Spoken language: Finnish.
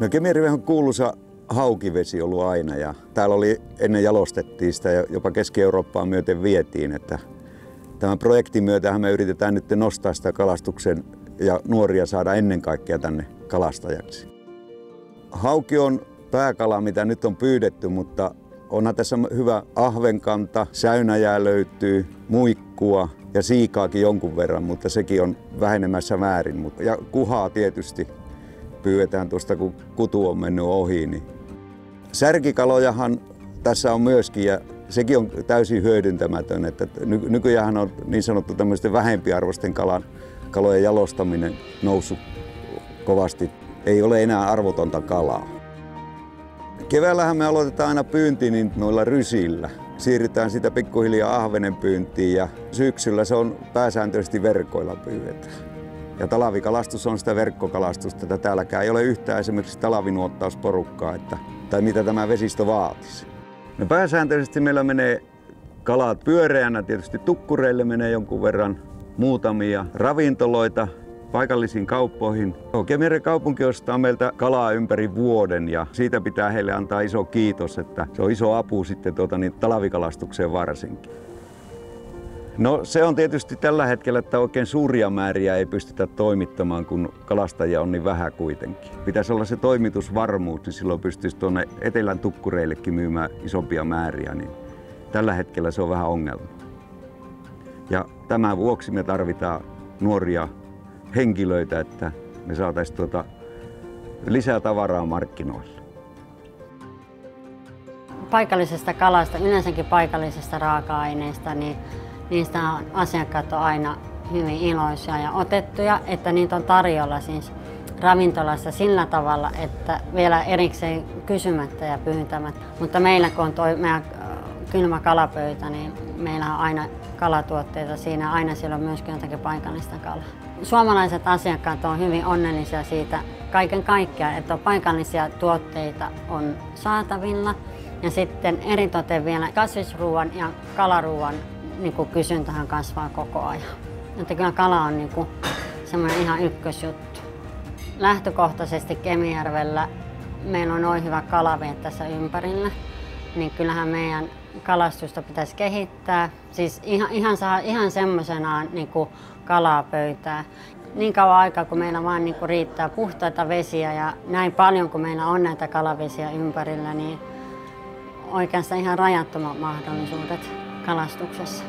No Kemijärvi on kuuluisa haukivesi ollut aina ja täällä oli ennen jalostettiin sitä ja jopa Keski-Eurooppaan myöten vietiin, että tämän projektin myötä me yritetään nyt nostaa sitä kalastuksen ja nuoria saada ennen kaikkea tänne kalastajaksi. Hauki on pääkala, mitä nyt on pyydetty, mutta onhan tässä hyvä ahvenkanta, säynäjää löytyy, muikkua ja siikaakin jonkun verran, mutta sekin on vähenemässä määrin. Ja kuhaa tietysti pyydetään tuosta, kun kutu on mennyt ohi. Niin. Särkikalojahan tässä on myöskin ja sekin on täysin hyödyntämätön. Että nykyään on niin sanottu tämmöisten vähempiarvoisten kalan, kalojen jalostaminen noussut kovasti. Ei ole enää arvotonta kalaa. Keväällähän me aloitetaan aina pyynti niin noilla rysillä. Siirrytään sitä pikkuhiljaa ahvenen pyyntiin ja syksyllä se on pääsääntöisesti verkoilla pyydetään. Ja talvikalastus on sitä verkkokalastusta, että täälläkään ei ole yhtään esimerkiksi talavinuottausporukkaa, että, tai mitä tämä vesistö vaatisi. No pääsääntöisesti meillä menee kalat pyöreänä, tietysti tukkureille menee jonkun verran muutamia ravintoloita, paikallisiin kauppoihin. Kemijärven kaupunki ostaa meiltä kalaa ympäri vuoden ja siitä pitää heille antaa iso kiitos, että se on iso apu sitten tuota, niin talvikalastukseen varsinkin. No se on tietysti tällä hetkellä, että oikein suuria määriä ei pystytä toimittamaan, kun kalastajia on niin vähän kuitenkin. Pitäisi olla se toimitusvarmuus, niin silloin pystyisi tuonne etelän tukkureillekin myymään isompia määriä, niin tällä hetkellä se on vähän ongelma. Ja tämän vuoksi me tarvitaan nuoria henkilöitä, että me saataisiin tuota lisää tavaraa markkinoille. Paikallisesta kalasta, yleensäkin paikallisesta raaka-aineesta, niin niistä on asiakkaat on aina hyvin iloisia ja otettuja, että niitä on tarjolla siis ravintolassa sillä tavalla, että vielä erikseen kysymättä ja pyytämättä. Mutta meillä kun on toi meidän äh, kylmä kalapöytä, niin meillä on aina kalatuotteita siinä, aina siellä on myöskin jotakin paikallista kalaa. Suomalaiset asiakkaat on hyvin onnellisia siitä kaiken kaikkiaan, että on paikallisia tuotteita on saatavilla. Ja sitten eritoten vielä kasvisruuan ja kalaruuan niin kuin kysyntähän kasvaa koko ajan. Että kyllä kala on niin kuin semmoinen ihan ykkösjuttu. Lähtökohtaisesti Kemijärvellä meillä on noin hyvä kalaveet tässä ympärillä, niin kyllähän meidän kalastusta pitäisi kehittää. Siis ihan, ihan, saa, ihan semmoisenaan niin kuin kalaa pöytää. Niin kauan aikaa, kun meillä vaan niin kuin riittää puhtaita vesiä ja näin paljon, kun meillä on näitä kalavesiä ympärillä, niin oikeastaan ihan rajattomat mahdollisuudet kalastuksessa.